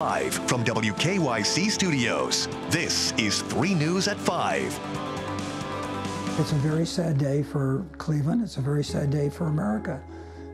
Live from WKYC Studios, this is 3 News at 5. It's a very sad day for Cleveland. It's a very sad day for America.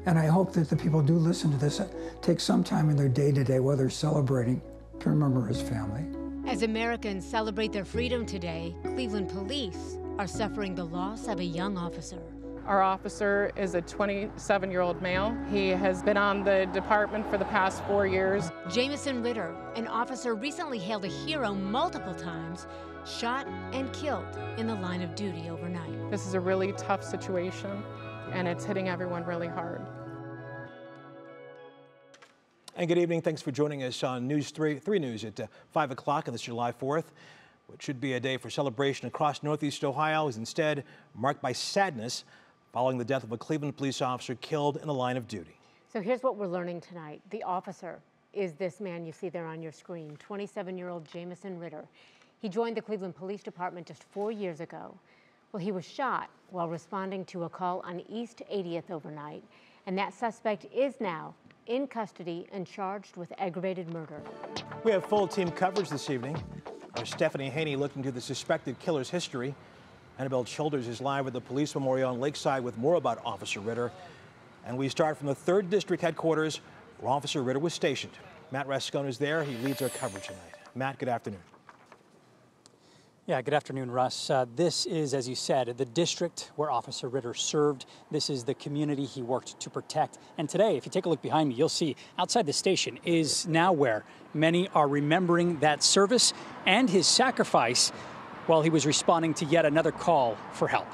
And I hope that the people do listen to this, take some time in their day to day while they're celebrating to remember his family. As Americans celebrate their freedom today, Cleveland police are suffering the loss of a young officer. Our officer is a 27 year old male. He has been on the department for the past four years. Jamieson Ritter, an officer recently hailed a hero multiple times, shot and killed in the line of duty overnight. This is a really tough situation, and it's hitting everyone really hard. And good evening. Thanks for joining us on News 3, 3 News at uh, 5 o'clock on this July 4th. What should be a day for celebration across Northeast Ohio is instead marked by sadness following the death of a Cleveland police officer killed in the line of duty. So here's what we're learning tonight. The officer is this man you see there on your screen, 27-year-old Jamieson Ritter. He joined the Cleveland Police Department just four years ago. Well, he was shot while responding to a call on East 80th overnight, and that suspect is now in custody and charged with aggravated murder. We have full team coverage this evening. Our Stephanie Haney looking into the suspected killer's history. Annabelle Childers is live at the police memorial on Lakeside with more about Officer Ritter. And we start from the 3rd District headquarters where Officer Ritter was stationed. Matt Rascon is there. He leads our coverage tonight. Matt, good afternoon. Yeah, good afternoon, Russ. Uh, this is, as you said, the district where Officer Ritter served. This is the community he worked to protect. And today, if you take a look behind me, you'll see outside the station is now where many are remembering that service and his sacrifice while he was responding to yet another call for help.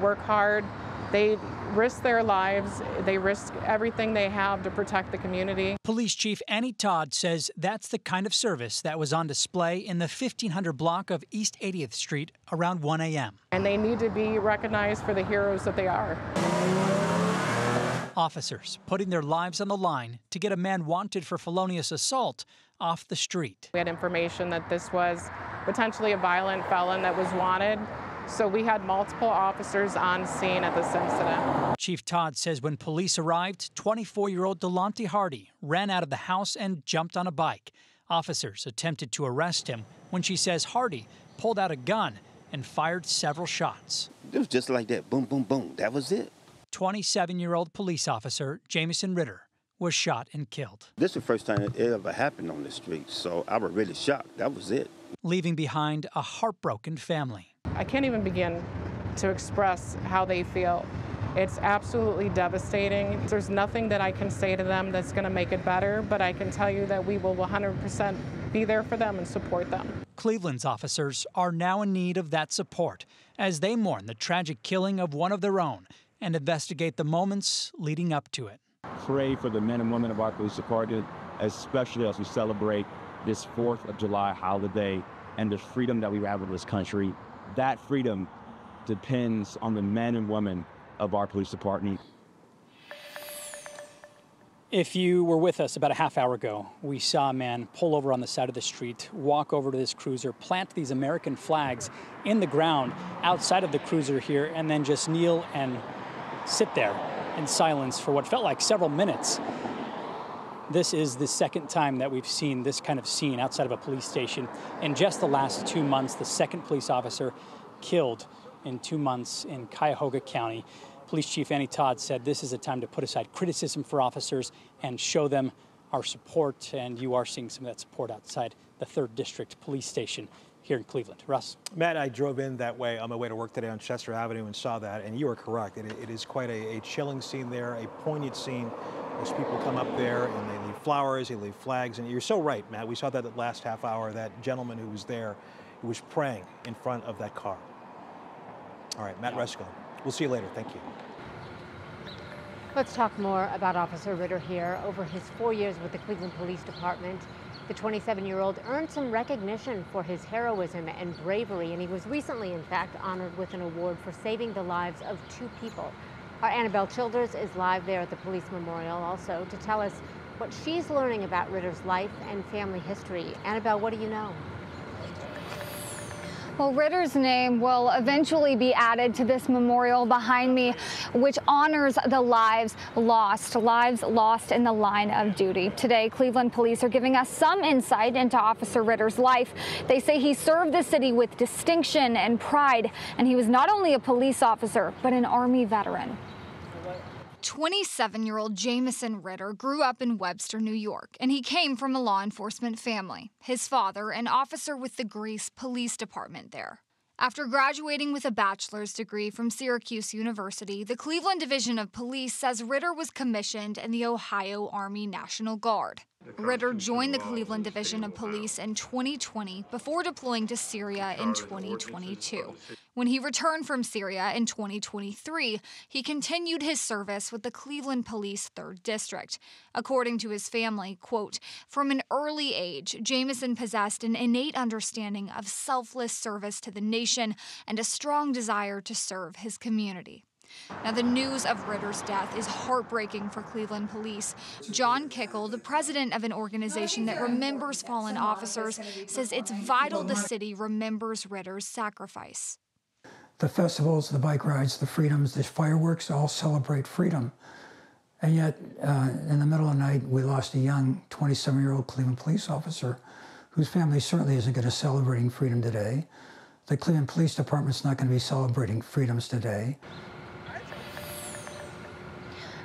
Work hard. They risk their lives. They risk everything they have to protect the community. Police Chief Annie Todd says that's the kind of service that was on display in the 1500 block of East 80th Street around 1 a.m. And they need to be recognized for the heroes that they are. Officers putting their lives on the line to get a man wanted for felonious assault off the street. We had information that this was potentially a violent felon that was wanted. So we had multiple officers on scene at this incident. Chief Todd says when police arrived, 24 year old De'Lawnte Hardy ran out of the house and jumped on a bike. Officers attempted to arrest him when she says Hardy pulled out a gun and fired several shots. It was just like that boom, boom, boom. That was it. 27 year old police officer Jamieson Ritter was shot and killed. This is the first time it ever happened on the street, so I was really shocked. That was it. Leaving behind a heartbroken family. I can't even begin to express how they feel. It's absolutely devastating. There's nothing that I can say to them that's going to make it better, but I can tell you that we will 100% be there for them and support them. Cleveland's officers are now in need of that support as they mourn the tragic killing of one of their own and investigate the moments leading up to it. Pray for the men and women of our police department, especially as we celebrate this 4th of July holiday and the freedom that we have in this country. That freedom depends on the men and women of our police department. If you were with us about a half hour ago, we saw a man pull over on the side of the street, walk over to this cruiser, plant these American flags in the ground outside of the cruiser here, and then just kneel and sit there in silence for what felt like several minutes. This is the second time that we've seen this kind of scene outside of a police station. In just the last two months, the second police officer killed in two months in Cuyahoga County. Police Chief Annie Todd said this is a time to put aside criticism for officers and show them our support. And you are seeing some of that support outside the 3rd District Police Station here in Cleveland. Russ? Matt, I drove in that way on my way to work today on Chester Avenue and saw that, and you are correct. it, it is quite a, a, chilling scene there, a poignant scene as people come up there and they leave flowers, they leave flags, and you're so right, Matt. We saw that the last half hour, that gentleman who was there, who was praying in front of that car. All right, Matt Resco. We'll see you later. Thank you. Let's talk more about Officer Ritter here. Over his four years with the Cleveland Police Department, the 27-year-old earned some recognition for his heroism and bravery, and he was recently, in fact, honored with an award for saving the lives of two people. Our Annabelle Childers is live there at the Police Memorial also to tell us what she's learning about Ritter's life and family history. Annabelle, what do you know? Well, Ritter's name will eventually be added to this memorial behind me, which honors the lives lost, lives lost in the line of duty. Today, Cleveland police are giving us some insight into Officer Ritter's life. They say he served the city with distinction and pride, and he was not only a police officer, but an Army veteran. 27 year old Jamieson Ritter grew up in Webster, New York, and he came from a law enforcement family. His father, an officer with the Greece Police Department there. After graduating with a bachelor's degree from Syracuse University, the Cleveland Division of Police says Ritter was commissioned in the Ohio Army National Guard. Ritter joined the Cleveland Division of Police in 2020 before deploying to Syria in 2022. When he returned from Syria in 2023, he continued his service with the Cleveland Police 3rd District. According to his family, quote, from an early age, Jamieson possessed an innate understanding of selfless service to the nation and a strong desire to serve his community. Now, the news of Ritter's death is heartbreaking for Cleveland police. John Kickle, the president of an organization that remembers fallen officers, says it's vital the city remembers Ritter's sacrifice. The festivals, the bike rides, the freedoms, the fireworks all celebrate freedom. And yet, uh, in the middle of the night, we lost a young 27 year old Cleveland police officer whose family certainly isn't going to be celebrating freedom today. The Cleveland Police Department's not going to be celebrating freedoms today.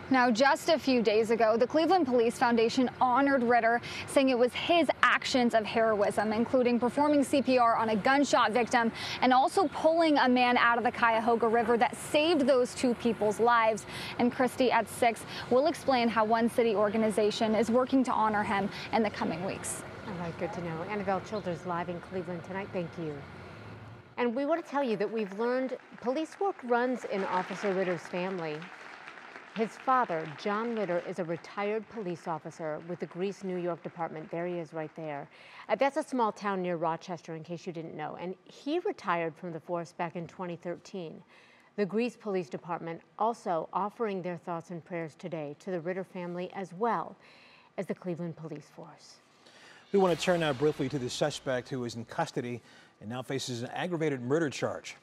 Now, just a few days ago, the Cleveland Police Foundation honored Ritter, saying it was his actions of heroism, including performing CPR on a gunshot victim and also pulling a man out of the Cuyahoga River that saved those two people's lives. And Christy at 6 will explain how one city organization is working to honor him in the coming weeks. All right, good to know. Annabelle Childers live in Cleveland tonight. Thank you. And we want to tell you that we've learned police work runs in Officer Ritter's family. His father, John Ritter, is a retired police officer with the Greece, New York Department. There he is right there. Uh, that's a small town near Rochester, in case you didn't know. And he retired from the force back in 2013. The Greece Police Department also offering their thoughts and prayers today to the Ritter family as well as the Cleveland Police Force. We want to turn now briefly to the suspect who is in custody and now faces an aggravated murder charge.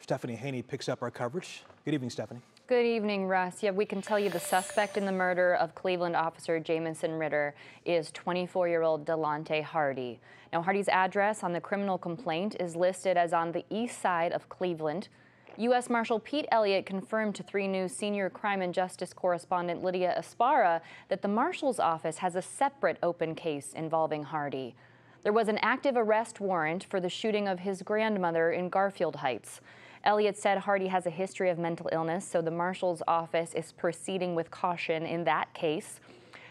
Stephanie Haney picks up our coverage. Good evening, Stephanie. Good evening, Russ. Yeah, we can tell you the suspect in the murder of Cleveland officer Jamieson Ritter is 24-year-old De'Lawnte Hardy. Now, Hardy's address on the criminal complaint is listed as on the east side of Cleveland. U.S. Marshal Pete Elliott confirmed to 3 News senior crime and justice correspondent Lydia Esparra that the Marshal's office has a separate open case involving Hardy. There was an active arrest warrant for the shooting of his grandmother in Garfield Heights. Elliott said Hardy has a history of mental illness, so the marshal's office is proceeding with caution in that case.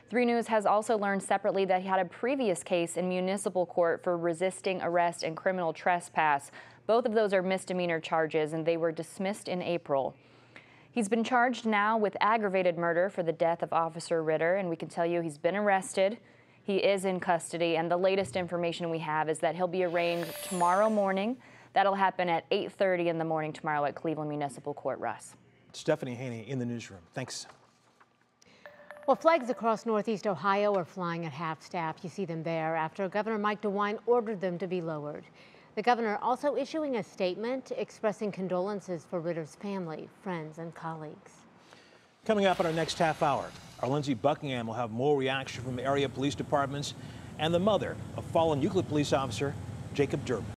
3 News has also learned separately that he had a previous case in municipal court for resisting arrest and criminal trespass. Both of those are misdemeanor charges, and they were dismissed in April. He's been charged now with aggravated murder for the death of Officer Ritter, and we can tell you he's been arrested. He is in custody, and the latest information we have is that he'll be arraigned tomorrow morning. That'll happen at 8.30 in the morning tomorrow at Cleveland Municipal Court, Russ. Stephanie Haney in the newsroom. Thanks. Well, flags across Northeast Ohio are flying at half staff. You see them there after Governor Mike DeWine ordered them to be lowered. The governor also issuing a statement expressing condolences for Ritter's family, friends, and colleagues. Coming up in our next half hour, our Lindsey Buckingham will have more reaction from area police departments and the mother of fallen Euclid police officer Jacob Derbin.